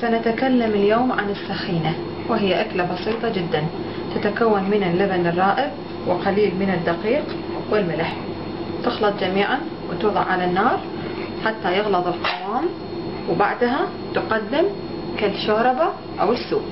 سنتكلم اليوم عن السخينة وهي أكلة بسيطة جدا تتكون من اللبن الرائب وقليل من الدقيق والملح. تخلط جميعا وتوضع على النار حتى يغلظ القوام وبعدها تقدم كالشوربة أو السوب.